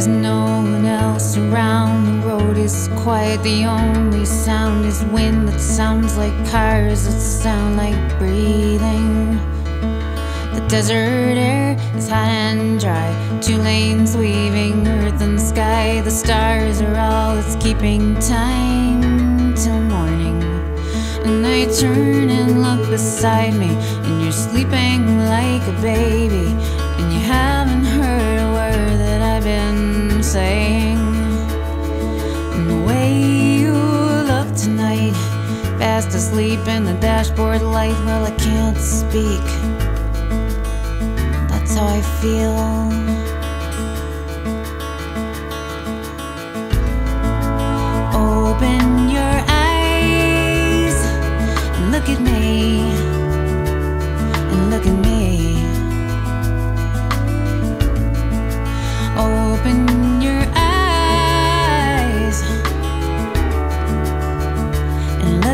There's no one else around, the road is quiet. The only sound is wind that sounds like cars, that sound like breathing. The desert air is hot and dry, two lanes weaving earth and sky. The stars are all that's keeping time till morning. And I turn and look beside me, and you're sleeping like a baby, and you haven't heard a word that I've been saying. And the way you look tonight, fast asleep in the dashboard light, well, I can't speak. That's how I feel. Open your eyes and look at me.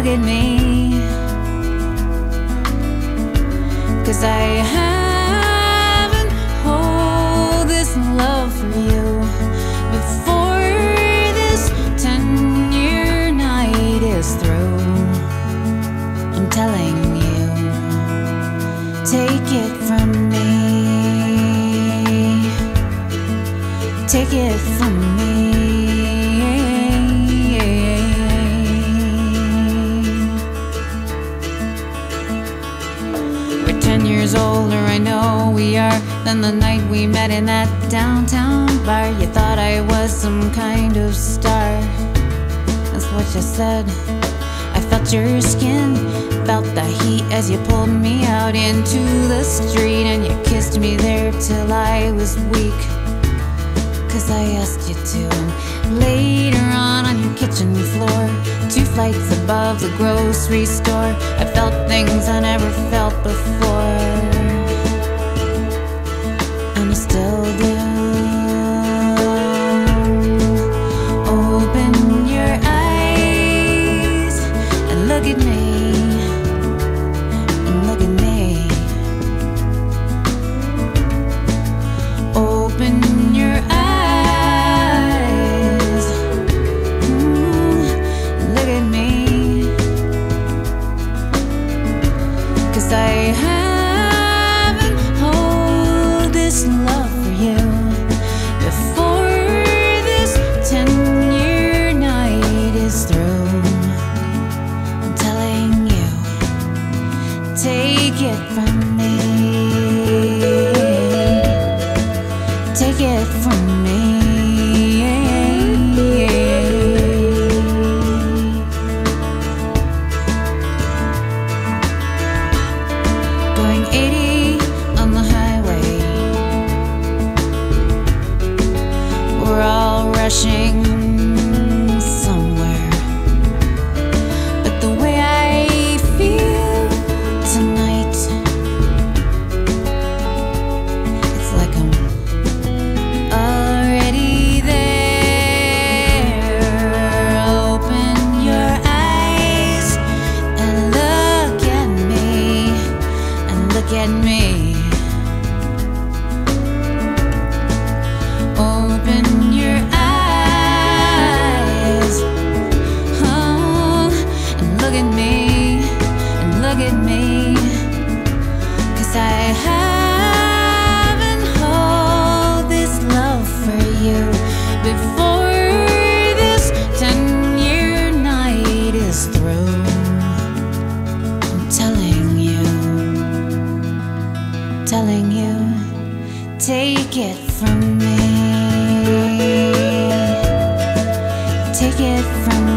Look at me. Cause I haven't hold this love for you before this 10 year night is through. I'm telling you, take it from me. Take it from me. Than the night we met in that downtown bar. You thought I was some kind of star. That's what you said. I felt your skin, felt the heat as you pulled me out into the street, and you kissed me there till I was weak. Cause I asked you to. And later on, on your kitchen floor, two flights above the grocery store, I felt things I never felt before. over me. Get at me. telling you, take it from me. Take it from me.